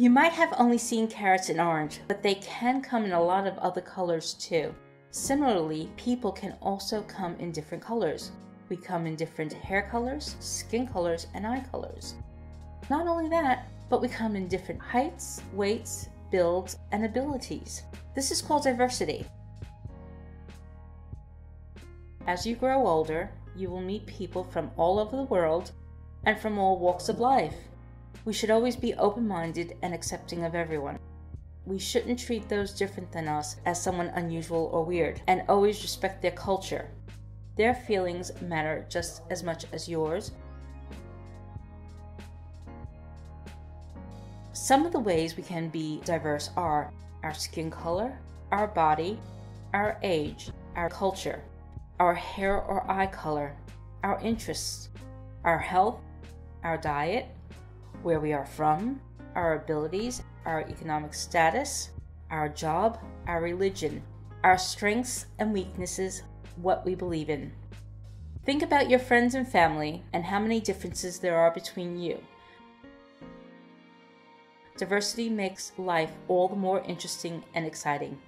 You might have only seen carrots in orange, but they can come in a lot of other colors too. Similarly, people can also come in different colors. We come in different hair colors, skin colors, and eye colors. Not only that, but we come in different heights, weights, builds, and abilities. This is called diversity. As you grow older, you will meet people from all over the world and from all walks of life. We should always be open minded and accepting of everyone. We shouldn't treat those different than us as someone unusual or weird, and always respect their culture. Their feelings matter just as much as yours. Some of the ways we can be diverse are our skin color, our body, our age, our culture, our hair or eye color, our interests, our health, our diet, where we are from, our abilities, our economic status, our job, our religion, our strengths and weaknesses, what we believe in. Think about your friends and family and how many differences there are between you. Diversity makes life all the more interesting and exciting.